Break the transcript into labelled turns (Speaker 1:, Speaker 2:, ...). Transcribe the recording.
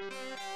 Speaker 1: Música